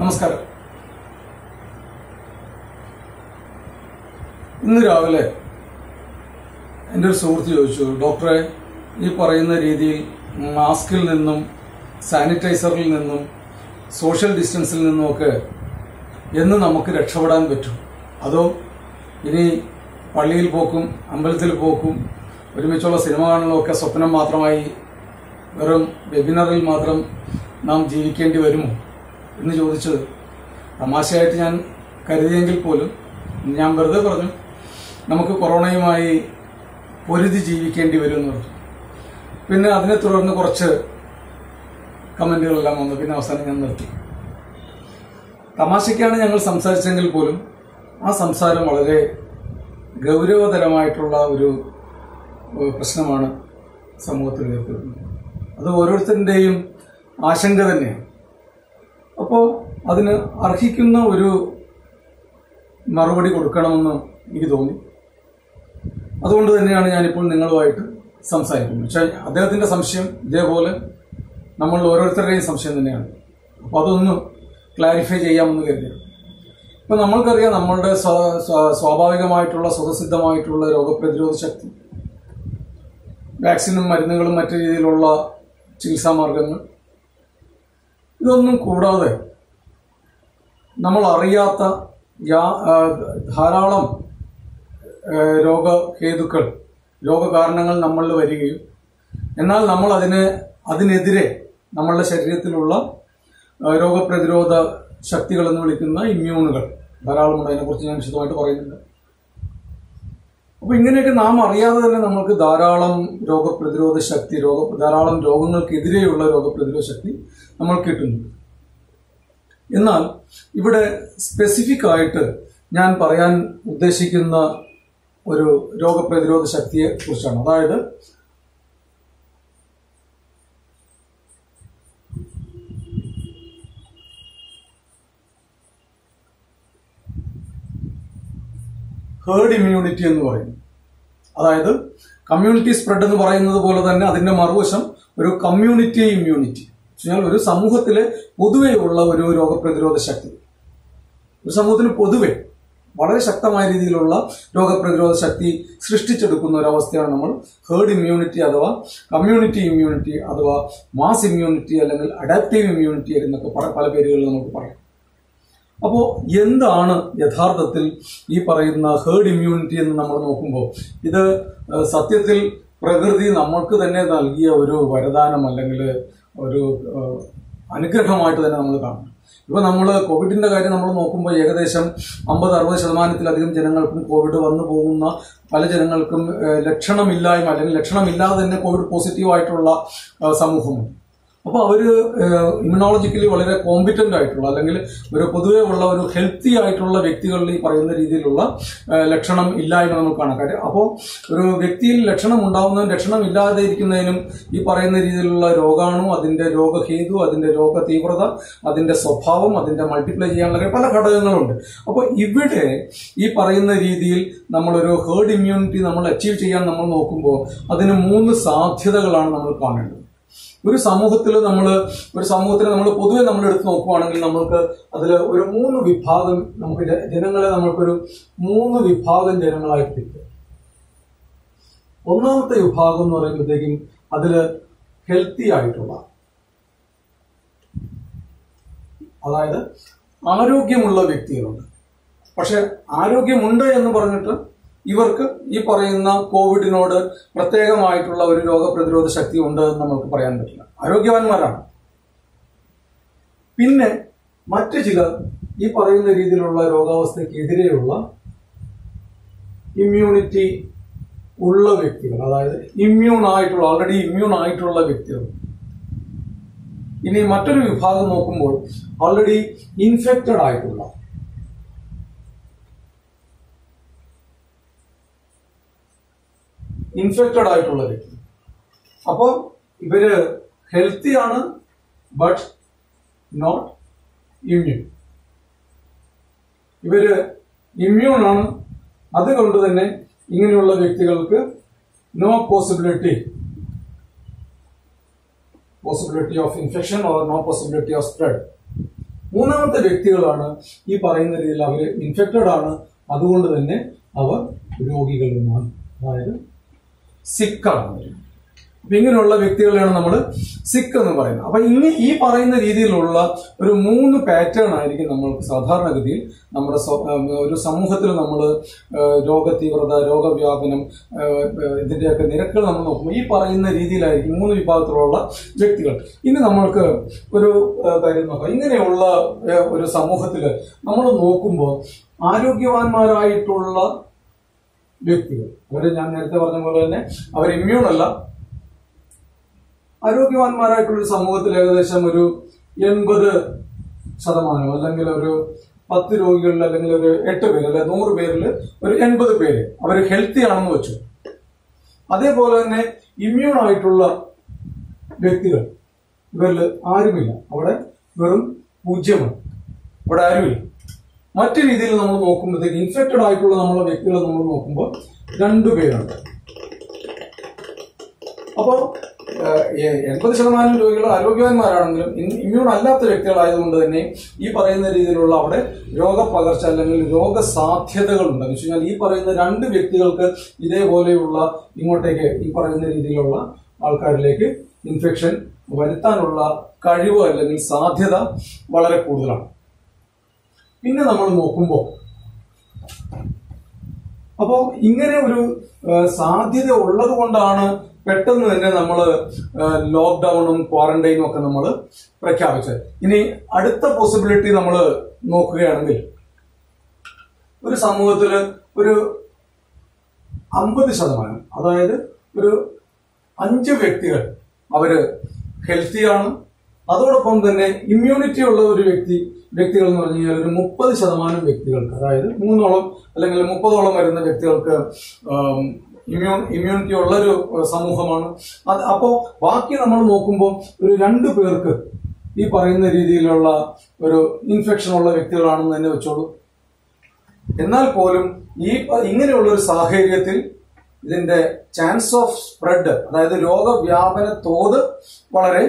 നമസ്കാരം. ഇന്ന് രാവിലെ എന്റെ ഒരു സുഹൃത്ത് ചോദിച്ചു ഡോക്ടറെ ഈ പറയുന്ന രീതിയിൽ മാസ്കിൽ നിന്നും സാനിറ്റൈസറിൽ നിന്നും സോഷ്യൽ ഡിസ്റ്റൻസിൽ നിന്നുമൊക്കെ എന്ന് നമുക്ക് രക്ഷപ്പെടാൻ പറ്റും? അതോ ഇനി പള്ളിയിൽ പോക്കും അമ്പലത്തിൽ പോക്കും ഒരുമിച്ചുള്ള സിനിമ കാണലൊക്കെ സ്വപ്നം മാത്രമായി വെറും വെബിനറിൽ മാത്രം നാം ജീവിക്കേണ്ടി വരുമോ? എന്ന് ചോദിച്ചത്. തമാശയായിട്ട് ഞാൻ കരുതിയെങ്കിൽ പോലും ഞാൻ വെറുതെ പറഞ്ഞു നമുക്ക് കൊറോണയുമായി പൊരുതി ജീവിക്കേണ്ടി വരും എന്ന് പറഞ്ഞു. പിന്നെ അതിനെ തുടർന്ന് കുറച്ച് കമന്റുകളെല്ലാം വന്നു. പിന്നെ അവസാനം ഞാൻ നിർത്തി. തമാശയ്ക്കാണ് ഞങ്ങൾ സംസാരിച്ചെങ്കിൽ പോലും ആ സംസാരം വളരെ ഗൗരവതരമായിട്ടുള്ള ഒരു പ്രശ്നമാണ് സമൂഹത്തിൽ ഉയർത്തിവരുന്നത് അത് ഓരോരുത്തരുടെയും ആശങ്ക തന്നെയാണ്. അപ്പോൾ അതിന് അർഹിക്കുന്ന ഒരു മറുപടി കൊടുക്കണമെന്ന് എനിക്ക് തോന്നി. അതുകൊണ്ട് തന്നെയാണ് ഞാനിപ്പോൾ നിങ്ങളുമായിട്ട് സംസാരിക്കുന്നത്. പക്ഷേ അദ്ദേഹത്തിന്റെ സംശയം ഇതേപോലെ നമ്മൾ ഓരോരുത്തരുടെയും സംശയം തന്നെയാണ്. അപ്പോൾ അതൊന്ന് ക്ലാരിഫൈ ചെയ്യാമെന്ന് കരുതി. ഇപ്പം നമ്മൾക്കറിയാം നമ്മളുടെ സ്വ- സ്വ- സ്വാഭാവികമായിട്ടുള്ള സ്വതസിദ്ധമായിട്ടുള്ള രോഗപ്രതിരോധ ശക്തി വാക്സിനും മരുന്നുകളും മറ്റു രീതിയിലുള്ള ചികിത്സാ മാർഗങ്ങൾ ഇതൊന്നും കൂടാതെ നമ്മൾ അറിയാത്ത ധാരാളം രോഗഹേതുക്കൾ രോഗകാരണങ്ങൾ നമ്മളിൽ വരികയും എന്നാൽ നമ്മൾ അതിന് അതിനെതിരെ നമ്മളുടെ ശരീരത്തിലുള്ള രോഗപ്രതിരോധ ശക്തികൾ എന്ന് വിളിക്കുന്ന ഇമ്മ്യൂണുകൾ ധാരാളമുണ്ട് അതിനെക്കുറിച്ച് ഞാൻ വിശദമായിട്ട് പറയുന്നുണ്ട് അപ്പൊ ഇങ്ങനെയൊക്കെ നാം അറിയാതെ തന്നെ നമുക്ക് ധാരാളം രോഗപ്രതിരോധ ശക്തി രോഗ ധാരാളം രോഗങ്ങൾക്കെതിരെയുള്ള രോഗപ്രതിരോധ ശക്തി നമ്മൾ കിട്ടുന്നു എന്നാൽ ഇവിടെ സ്പെസിഫിക് ആയിട്ട് ഞാൻ പറയാൻ ഉദ്ദേശിക്കുന്ന ഒരു രോഗപ്രതിരോധ ശക്തിയെ കുറിച്ചാണ് അതായത് ഹേർഡ് ഇമ്മ്യൂണിറ്റി എന്ന് പറയുന്നു അതായത് കമ്മ്യൂണിറ്റി സ്പ്രെഡ് എന്ന് പറയുന്നത് പോലെ തന്നെ അതിന്റെ മറുവശം ഒരു കമ്മ്യൂണിറ്റി ഇമ്മ്യൂണിറ്റി എന്നുവെച്ചാൽ ഒരു സമൂഹത്തിലെ പൊതുവെയുള്ള ഒരു രോഗപ്രതിരോധ ശക്തി. ഒരു സമൂഹത്തിന് പൊതുവെ വളരെ ശക്തമായ രീതിയിലുള്ള രോഗപ്രതിരോധ ശക്തി സൃഷ്ടിച്ചെടുക്കുന്ന ഒരു അവസ്ഥയാണ് നമ്മൾ ഹേർഡ് ഇമ്മ്യൂണിറ്റി അഥവാ കമ്മ്യൂണിറ്റി ഇമ്മ്യൂണിറ്റി അഥവാ മാസ് ഇമ്മ്യൂണിറ്റി അല്ലെങ്കിൽ അഡാപ്റ്റീവ് ഇമ്മ്യൂണിറ്റി എന്നൊക്കെ പല പേരുകളിൽ നമുക്ക് പറയാം. അപ്പോൾ എന്താണ് യഥാർത്ഥത്തിൽ ഈ പറയുന്ന ഹേർഡ് ഇമ്മ്യൂണിറ്റി എന്ന് നമ്മൾ നോക്കുമ്പോൾ ഇത് സത്യത്തിൽ പ്രകൃതി നമ്മൾക്ക് തന്നെ നൽകിയ ഒരു വരദാനം അല്ലെങ്കിൽ ഒരു അനുഗ്രഹമായിട്ട് തന്നെ നമ്മൾ കാണും ഇപ്പൊ നമ്മൾ കോവിഡിന്റെ കാര്യം നമ്മൾ നോക്കുമ്പോൾ ഏകദേശം അമ്പത് അറുപത് ശതമാനത്തിലധികം ജനങ്ങൾക്കും കോവിഡ് വന്നു പോകുന്ന പല ജനങ്ങൾക്കും ലക്ഷണമില്ലായ്മ അല്ലെങ്കിൽ ലക്ഷണമില്ലാതെ തന്നെ കോവിഡ് പോസിറ്റീവായിട്ടുള്ള സമൂഹമുണ്ട്. അപ്പോൾ അവർ ഇമ്യൂണോളജിക്കലി വളരെ കോമ്പിറ്റന്റ് ആയിട്ടുള്ള അല്ലെങ്കിൽ ഒരു പൊതുവേ ഉള്ള ഒരു ഹെൽത്തി ആയിട്ടുള്ള വ്യക്തികളിൽ ഈ പറയുന്ന രീതിയിലുള്ള ലക്ഷണം ഇല്ലായ്മ നമുക്ക് കാണാം. കാര്യം അപ്പോൾ ഒരു വ്യക്തിയിൽ ലക്ഷണം ഉണ്ടാവുന്നതും ലക്ഷണം ഇല്ലാതെ ഇരിക്കുന്നതിനും ഈ പറയുന്ന രീതിയിലുള്ള രോഗാണു അതിന്റെ രോഗഹേതു അതിന്റെ രോഗ തീവ്രത അതിന്റെ സ്വഭാവം അതിന്റെ മൾട്ടിപ്ലൈ ചെയ്യാനുള്ള പല ഘടകങ്ങളുണ്ട്. അപ്പോൾ ഇവിടെ ഈ പറയുന്ന രീതിയിൽ നമ്മളൊരു ഹേർഡ് ഇമ്മ്യൂണിറ്റി നമ്മൾ അച്ചീവ് ചെയ്യാൻ നമ്മൾ നോക്കുമ്പോൾ അതിന് മൂന്ന് സാധ്യതകളാണ് നമ്മൾ കാണേണ്ടത്. ഒരു സമൂഹത്തിൽ നമ്മൾ ഒരു സമൂഹത്തിന് നമ്മൾ പൊതുവെ നമ്മൾ എടുത്ത് നോക്കുവാണെങ്കിൽ നമ്മൾക്ക് അതിൽ ഒരു മൂന്ന് വിഭാഗം നമുക്ക് ജനങ്ങളെ നമ്മൾക്കൊരു മൂന്ന് വിഭാഗം ജനങ്ങളായിട്ട് തിരിക്കാം ഒന്നാമത്തെ വിഭാഗം എന്ന് പറയുമ്പോഴത്തേക്കും അതിൽ ഹെൽത്തി ആയിട്ടുള്ള അതായത് ആരോഗ്യമുള്ള വ്യക്തികളുണ്ട്. പക്ഷെ ആരോഗ്യമുണ്ട് എന്ന് പറഞ്ഞിട്ട് ഇവർക്ക് ഈ പറയുന്ന കോവിഡിനോട് പ്രത്യേകമായിട്ടുള്ള ഒരു രോഗപ്രതിരോധ ശക്തി ഉണ്ട് എന്ന് നമുക്ക് പറയാൻ പറ്റില്ല. ആരോഗ്യവാന്മാരാണ്. പിന്നെ മറ്റു ചിലർ ഈ പറയുന്ന രീതിയിലുള്ള രോഗാവസ്ഥയ്ക്കെതിരെയുള്ള ഇമ്മ്യൂണിറ്റി ഉള്ള വ്യക്തികൾ അതായത് ഇമ്മ്യൂൺ ആയിട്ടുള്ള ഓൾറെഡി ഇമ്മ്യൂൺ ആയിട്ടുള്ള വ്യക്തികൾ. ഇനി മറ്റൊരു വിഭാഗം നോക്കുമ്പോൾ ഓൾറെഡി ഇൻഫെക്റ്റഡ് ആയിട്ടുള്ള ഇൻഫെക്റ്റഡ് ആയിട്ടുള്ള വ്യക്തി. അപ്പോൾ ഇവർ ഹെൽത്തി ആണ് ബട്ട് നോട്ട് ഇമ്മ്യൂൺ ഇവർ ഇമ്മ്യൂൺ ആണ്. അതുകൊണ്ട് തന്നെ ഇങ്ങനെയുള്ള വ്യക്തികൾക്ക് no possibility possibility of infection or no possibility of spread മൂന്നാമത്തെ വ്യക്തികളാണ് ഈ പറയുന്ന രീതിയിൽ അവർ ഇൻഫെക്റ്റഡ് ആണ്. അതുകൊണ്ട് തന്നെ അവർ രോഗികളുമാണ് അതായത് സിക്കാണ് അപ്പൊ ഇങ്ങനെയുള്ള വ്യക്തികളെയാണ് നമ്മൾ സിക്ക് എന്ന് പറയുന്നത്. അപ്പൊ ഇനി ഈ പറയുന്ന രീതിയിലുള്ള ഒരു മൂന്ന് പാറ്റേൺ ആയിരിക്കും നമ്മൾ സാധാരണഗതിയിൽ നമ്മുടെ ഒരു സമൂഹത്തിൽ നമ്മൾ രോഗതീവ്രത രോഗവ്യാപനം ഇതിന്റെയൊക്കെ നിരക്കുകൾ നമ്മൾ നോക്കുമ്പോൾ ഈ പറയുന്ന രീതിയിലായിരിക്കും മൂന്ന് വിഭാഗത്തിലുള്ള വ്യക്തികൾ. ഇനി നമ്മൾക്ക് ഒരു കാര്യം നോക്കാം. ഇങ്ങനെയുള്ള ഒരു സമൂഹത്തിൽ നമ്മൾ നോക്കുമ്പോൾ ആരോഗ്യവാന്മാരായിട്ടുള്ള വ്യക്തികൾ. അവർ ഞാൻ നേരത്തെ പറഞ്ഞ പോലെ തന്നെ അവർ ഇമ്മ്യൂൺ അല്ല. ആരോഗ്യവാന്മാരായിട്ടുള്ള സമൂഹത്തിൽ ഏകദേശം ഒരു എൺപത് ശതമാനം അല്ലെങ്കിൽ ഒരു പത്ത് രോഗികളിൽ അല്ലെങ്കിൽ ഒരു എട്ട് പേര് അല്ലെ നൂറ് പേരിൽ ഒരു എൺപത് പേര് അവർ ഹെൽത്തി ആണെന്ന് വെച്ചു. അതേപോലെ തന്നെ ഇമ്മ്യൂൺ ആയിട്ടുള്ള വ്യക്തികൾ. ഇവരിൽ ആരുമില്ല. അവിടെ വെറും പൂജ്യമാണ്. അവിടെ ആരുമില്ല. മറ്റു രീതിയിൽ നമ്മൾ നോക്കുമ്പോഴത്തേക്ക് ഇൻഫെക്റ്റഡ് ആയിട്ടുള്ള നമ്മളെ വ്യക്തികളെ നമ്മൾ നോക്കുമ്പോൾ രണ്ടു പേരുണ്ട് അപ്പോൾ എൺപത് ശതമാനം രോഗികൾ ആരോഗ്യവാന്മാരാണെങ്കിലും ഇമ്മ്യൂൺ അല്ലാത്ത വ്യക്തികളായതുകൊണ്ട് തന്നെ ഈ പറയുന്ന രീതിയിലുള്ള അവിടെ രോഗപകർച്ച അല്ലെങ്കിൽ രോഗസാധ്യതകളുണ്ട്. എന്ന് വെച്ച് കഴിഞ്ഞാൽ ഈ പറയുന്ന രണ്ട് വ്യക്തികൾക്ക് ഇതേപോലെയുള്ള ഇങ്ങോട്ടേക്ക് ഈ പറയുന്ന രീതിയിലുള്ള ആൾക്കാരിലേക്ക് ഇൻഫെക്ഷൻ വരുത്താനുള്ള കഴിവ് അല്ലെങ്കിൽ സാധ്യത വളരെ കൂടുതലാണ്. പിന്നെ നമ്മൾ നോക്കുമ്പോൾ അപ്പോൾ ഇങ്ങനെ ഒരു സാധ്യത ഉള്ളത് കൊണ്ടാണ് പെട്ടെന്ന് തന്നെ നമ്മൾ ലോക്ക്ഡൌണും ക്വാറന്റൈനും ഒക്കെ നമ്മൾ പ്രഖ്യാപിച്ചത്. ഇനി അടുത്ത പോസിബിലിറ്റി നമ്മൾ നോക്കുകയാണെങ്കിൽ ഒരു സമൂഹത്തിൽ ഒരു അമ്പത് ശതമാനം അതായത് ഒരു അഞ്ച് വ്യക്തികൾ അവർ ഹെൽത്തിയാണ് അതോടൊപ്പം തന്നെ ഇമ്മ്യൂണിറ്റി ഉള്ള ഒരു വ്യക്തി വ്യക്തികൾ എന്ന് പറഞ്ഞു കഴിഞ്ഞാൽ ഒരു മുപ്പത് ശതമാനം വ്യക്തികൾക്ക് അതായത് മൂന്നോളം അല്ലെങ്കിൽ മുപ്പതോളം വരുന്ന വ്യക്തികൾക്ക് ഇമ്മ്യൂ ഇമ്മ്യൂണിറ്റി ഉള്ളൊരു സമൂഹമാണ്. അത് അപ്പോൾ ബാക്കി നമ്മൾ നോക്കുമ്പോൾ ഒരു രണ്ടു പേർക്ക് ഈ പറയുന്ന രീതിയിലുള്ള ഒരു ഇൻഫെക്ഷൻ ഉള്ള വ്യക്തികളാണെന്ന് തന്നെ വെച്ചോളൂ. എന്നാൽ പോലും ഈ ഇങ്ങനെയുള്ള ഒരു സാഹചര്യത്തിൽ ഇതിന്റെ ചാൻസ് ഓഫ് സ്പ്രെഡ് അതായത് രോഗവ്യാപന തോത് വളരെ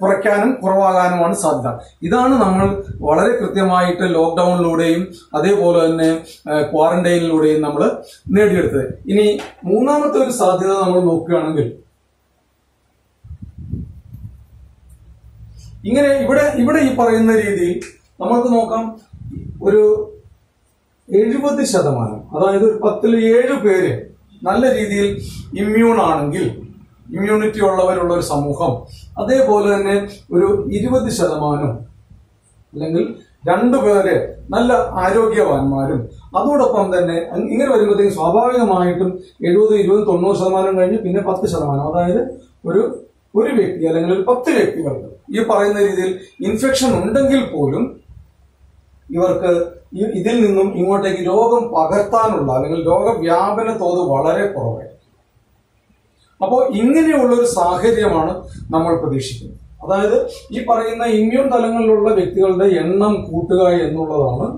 കുറയ്ക്കാനും കുറവാകാനുമാണ് സാധ്യത. ഇതാണ് നമ്മൾ വളരെ കൃത്യമായിട്ട് ലോക്ക്ഡൌണിലൂടെയും അതേപോലെ തന്നെ ക്വാറന്റൈനിലൂടെയും നമ്മൾ നേടിയെടുത്തത്. ഇനി മൂന്നാമത്തെ ഒരു സാധ്യത നമ്മൾ നോക്കുകയാണെങ്കിൽ ഇങ്ങനെ ഇവിടെ ഇവിടെ ഈ പറയുന്ന രീതിയിൽ നമ്മൾക്ക് നോക്കാം. ഒരു എഴുപത് ശതമാനം അതായത് ഒരു പത്തിൽ ഏഴ് പേര് നല്ല രീതിയിൽ ഇമ്മ്യൂൺ ആണെങ്കിൽ ഇമ്മ്യൂണിറ്റി ഉള്ളവരുള്ള ഒരു സമൂഹം. അതേപോലെ തന്നെ ഒരു ഇരുപത് ശതമാനം അല്ലെങ്കിൽ രണ്ടു പേര് നല്ല ആരോഗ്യവാന്മാരും. അതോടൊപ്പം തന്നെ ഇങ്ങനെ വരുമ്പോഴത്തേക്കും സ്വാഭാവികമായിട്ടും എഴുപത് ഇരുപത് തൊണ്ണൂറ് ശതമാനം കഴിഞ്ഞ് പിന്നെ പത്ത് ശതമാനം. അതായത് ഒരു ഒരു വ്യക്തി അല്ലെങ്കിൽ ഒരു പത്ത് വ്യക്തികൾക്ക് ഈ പറയുന്ന രീതിയിൽ ഇൻഫെക്ഷൻ ഉണ്ടെങ്കിൽ പോലും ഇവർക്ക് ഇതിൽ നിന്നും ഇങ്ങോട്ടേക്ക് രോഗം പകർത്താനുള്ള അല്ലെങ്കിൽ രോഗവ്യാപന തോത് വളരെ കുറവായിരിക്കും. അപ്പോൾ ഇങ്ങനെയുള്ള ഒരു സാഹചര്യമാണ് നമ്മൾ പ്രതീക്ഷിക്കുന്നത്. അതായത് ഈ പറയുന്ന ഇമ്മ്യൂൺ തലങ്ങളിലുള്ള വ്യക്തികളുടെ എണ്ണം കൂട്ടുക എന്നുള്ളതാണ്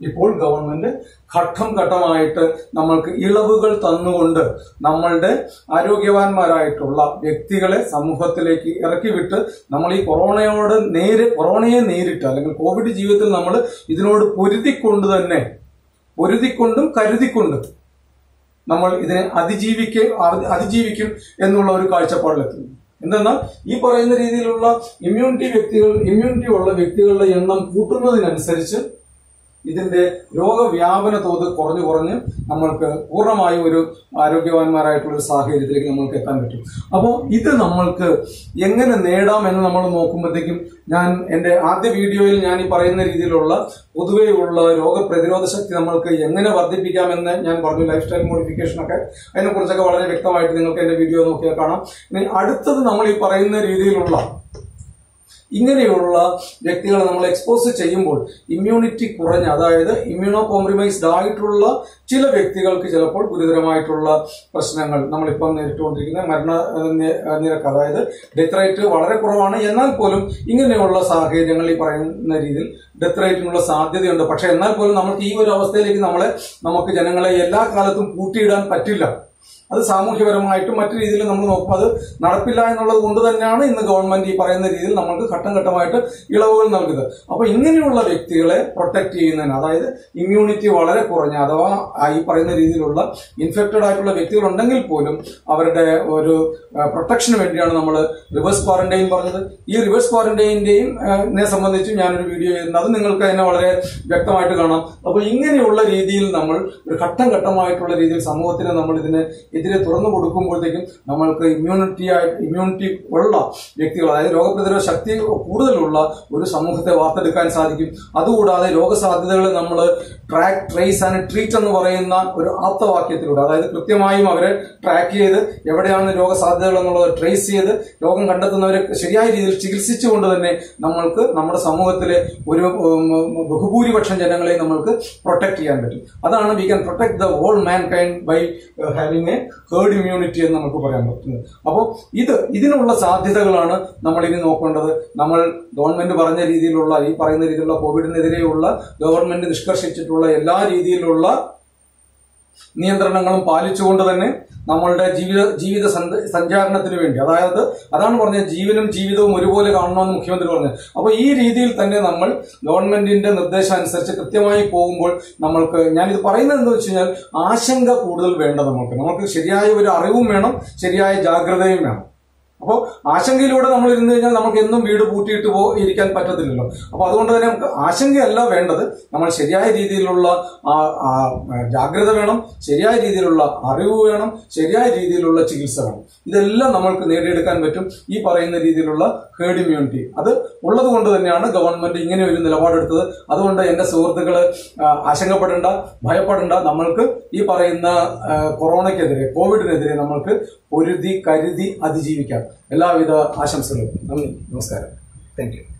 ഇപ്പോൾ ഗവൺമെന്റ് ഘട്ടം ഘട്ടമായിട്ട് നമ്മൾക്ക് ഇളവുകൾ തന്നുകൊണ്ട് നമ്മളുടെ ആരോഗ്യവാന്മാരായിട്ടുള്ള വ്യക്തികളെ സമൂഹത്തിലേക്ക് ഇറക്കി വിട്ട് നമ്മൾ ഈ കൊറോണയോട് നേരെ കൊറോണയെ നേരിട്ട് അല്ലെങ്കിൽ കോവിഡ് ജീവിതത്തിൽ നമ്മൾ ഇതിനോട് പൊരുതിക്കൊണ്ട് തന്നെ പൊരുതിക്കൊണ്ടും കരുതിക്കൊണ്ടും നമ്മൾ ഇതിനെ അതിജീവിക്ക അതിജീവിക്കും എന്നുള്ള ഒരു കാഴ്ചപ്പാടിലെത്തുന്നു. എന്തെന്നാൽ ഈ പറയുന്ന രീതിയിലുള്ള ഇമ്മ്യൂണിറ്റി വ്യക്തികൾ ഇമ്മ്യൂണിറ്റി ഉള്ള വ്യക്തികളുടെ എണ്ണം കൂട്ടുന്നതിനനുസരിച്ച് ഇതിന്റെ രോഗവ്യാപന തോത് കുറഞ്ഞു കുറഞ്ഞ് നമ്മൾക്ക് പൂർണമായും ഒരു ആരോഗ്യവാന്മാരായിട്ടുള്ള ഒരു സാഹചര്യത്തിലേക്ക് നമ്മൾക്ക് എത്താൻ പറ്റും. അപ്പോൾ ഇത് നമ്മൾക്ക് എങ്ങനെ നേടാം എന്ന് നമ്മൾ നോക്കുമ്പോഴത്തേക്കും ഞാൻ എന്റെ ആദ്യ വീഡിയോയിൽ ഞാൻ ഈ പറയുന്ന രീതിയിലുള്ള പൊതുവെയുള്ള രോഗപ്രതിരോധ ശക്തി നമ്മൾക്ക് എങ്ങനെ വർദ്ധിപ്പിക്കാമെന്ന് ഞാൻ പറഞ്ഞു ലൈഫ് സ്റ്റൈൽ മോഡിഫിക്കേഷൻ ഒക്കെ. അതിനെക്കുറിച്ചൊക്കെ വളരെ വ്യക്തമായിട്ട് നിങ്ങൾക്ക് എന്റെ വീഡിയോ നോക്കിയാൽ കാണാം. ഇനി അടുത്തത് നമ്മൾ ഈ പറയുന്ന രീതിയിലുള്ള ഇങ്ങനെയുള്ള വ്യക്തികളെ നമ്മൾ എക്സ്പോസ് ചെയ്യുമ്പോൾ ഇമ്മ്യൂണിറ്റി കുറഞ്ഞ അതായത് ഇമ്മ്യൂണോ കോംപ്രമൈസ്ഡ് ആയിട്ടുള്ള ചില വ്യക്തികൾക്ക് ചിലപ്പോൾ ഗുരുതരമായിട്ടുള്ള പ്രശ്നങ്ങൾ നമ്മളിപ്പം നേരിട്ടുകൊണ്ടിരിക്കുന്ന മരണ നിരക്ക് അതായത് ഡെത്ത് റേറ്റ് വളരെ കുറവാണ്. എന്നാൽ പോലും ഇങ്ങനെയുള്ള സാഹചര്യങ്ങൾ ഈ പറയുന്ന രീതിയിൽ ഡെത്ത് റേറ്റിനുള്ള സാധ്യതയുണ്ട്. പക്ഷെ എന്നാൽ പോലും നമുക്ക് ഈ ഒരു അവസ്ഥയിലേക്ക് നമ്മളെ നമുക്ക് ജനങ്ങളെ എല്ലാ കാലത്തും കൂട്ടിയിടാൻ പറ്റില്ല. അത് സാമൂഹ്യപരമായിട്ടും മറ്റു രീതിയിലും നമ്മൾ നോക്കുമ്പോൾ അത് നടപ്പില്ല എന്നുള്ളത് കൊണ്ട് തന്നെയാണ് ഇന്ന് ഗവൺമെന്റ് ഈ പറയുന്ന രീതിയിൽ നമ്മൾക്ക് ഘട്ടം ഘട്ടമായിട്ട് ഇളവുകൾ നൽകുന്നത്. അപ്പൊ ഇങ്ങനെയുള്ള വ്യക്തികളെ പ്രൊട്ടക്ട് ചെയ്യുന്നതിന് അതായത് ഇമ്മ്യൂണിറ്റി വളരെ കുറഞ്ഞ അഥവാ ഈ പറയുന്ന രീതിയിലുള്ള ഇൻഫെക്റ്റഡ് ആയിട്ടുള്ള വ്യക്തികൾ ഉണ്ടെങ്കിൽ പോലും അവരുടെ ഒരു പ്രൊട്ടക്ഷന് വേണ്ടിയാണ് നമ്മൾ റിവേഴ്സ് ക്വാറന്റൈൻ പറഞ്ഞത്. ഈ റിവേഴ്സ് ക്വാറന്റൈനിന്റെയും നെ സംബന്ധിച്ച് ഞാനൊരു വീഡിയോ ചെയ്യുന്നത് അത് നിങ്ങൾക്ക് തന്നെ വളരെ വ്യക്തമായിട്ട് കാണാം. അപ്പോൾ ഇങ്ങനെയുള്ള രീതിയിൽ നമ്മൾ ഒരു ഘട്ടം ഘട്ടമായിട്ടുള്ള രീതിയിൽ സമൂഹത്തിന് നമ്മൾ ഇതിന് എതിരെ തുറന്നു കൊടുക്കുമ്പോഴത്തേക്കും നമ്മൾക്ക് ഇമ്മ്യൂണിറ്റി ആയിട്ട് ഇമ്മ്യൂണിറ്റി ഉള്ള വ്യക്തികൾ അതായത് രോഗപ്രതിരോധ ശക്തി കൂടുതലുള്ള ഒരു സമൂഹത്തെ വാർത്തെടുക്കാൻ സാധിക്കും. അതുകൂടാതെ രോഗസാധ്യതകളെ നമ്മൾ ട്രാക്ക് ട്രേസ് ആൻഡ് ട്രീറ്റ് എന്ന് പറയുന്ന ഒരു ആപ്തവാക്യത്തിലൂടെ അതായത് കൃത്യമായും അവരെ ട്രാക്ക് ചെയ്ത് എവിടെയാണ് രോഗസാധ്യതകൾ എന്നുള്ളത് ട്രേസ് ചെയ്ത് രോഗം കണ്ടെത്തുന്നവരെ ശരിയായ രീതിയിൽ ചികിത്സിച്ചുകൊണ്ട് തന്നെ നമ്മൾക്ക് നമ്മുടെ സമൂഹത്തിലെ ഒരു ബഹുഭൂരിപക്ഷം ജനങ്ങളെ നമ്മൾക്ക് പ്രൊട്ടക്ട് ചെയ്യാൻ പറ്റും. അതാണ് we can protect the all mankind by having a herd immunity എന്ന് നമുക്ക് പറയാൻ പറ്റുന്നത്. അപ്പോൾ ഇത് ഇതിനുള്ള സാധ്യതകളാണ് നമ്മൾ ഇനി നോക്കേണ്ടത്. നമ്മൾ ഗവൺമെന്റ് പറഞ്ഞ രീതിയിലുള്ള ഈ പറയുന്ന രീതിയിലുള്ള കോവിഡിനെതിരെയുള്ള ഗവൺമെന്റ് നിഷ്കർഷിച്ചിട്ടുള്ള എല്ലാ രീതിയിലുള്ള നിയന്ത്രണങ്ങളും പാലിച്ചുകൊണ്ട് തന്നെ നമ്മളുടെ ജീവിത ജീവിത സഞ്ചാരണത്തിന് വേണ്ടി. അതായത് അതാണ് പറഞ്ഞത് ജീവനും ജീവിതവും ഒരുപോലെ കാണണമെന്ന് മുഖ്യമന്ത്രി പറഞ്ഞത്. അപ്പോൾ ഈ രീതിയിൽ തന്നെ നമ്മൾ ഗവൺമെന്റിന്റെ നിർദ്ദേശം അനുസരിച്ച് കൃത്യമായി പോകുമ്പോൾ നമ്മൾക്ക് ഞാനിത് പറയുന്നത് എന്താ വെച്ച് കഴിഞ്ഞാൽ ആശങ്ക കൂടുതൽ വേണ്ട നമുക്ക് നമുക്ക് ശരിയായ ഒരു അറിവും വേണം ശരിയായ ജാഗ്രതയും വേണം. അപ്പോൾ ആശങ്കയിലൂടെ നമ്മൾ ഇരുന്ന് കഴിഞ്ഞാൽ നമുക്ക് എന്നും വീട് പൂട്ടിയിട്ട് പോ ഇരിക്കാൻ പറ്റത്തില്ലല്ലോ. അപ്പോൾ അതുകൊണ്ട് തന്നെ നമുക്ക് ആശങ്കയല്ല വേണ്ടത്. നമ്മൾ ശരിയായ രീതിയിലുള്ള ജാഗ്രത വേണം. ശരിയായ രീതിയിലുള്ള അറിവ് വേണം. ശരിയായ രീതിയിലുള്ള ചികിത്സ വേണം. ഇതെല്ലാം നമ്മൾക്ക് നേടിയെടുക്കാൻ പറ്റും. ഈ പറയുന്ന രീതിയിലുള്ള ഹേർഡ് ഇമ്മ്യൂണിറ്റി അത് ഉള്ളത് കൊണ്ട് തന്നെയാണ് ഗവൺമെന്റ് ഇങ്ങനെ ഒരു നിലപാടെടുത്തത്. അതുകൊണ്ട് എന്റെ സുഹൃത്തുക്കൾ ആ, ആശങ്കപ്പെടേണ്ട ഭയപ്പെടേണ്ട. നമ്മൾക്ക് ഈ പറയുന്ന കൊറോണയ്ക്കെതിരെ കോവിഡിനെതിരെ നമ്മൾക്ക് പൊരുതി കരുതി അതിജീവിക്കാം. എല്ലാവിധ ആശംസകളും. നന്ദി. നമസ്കാരം. Thank you